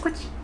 こっちこっ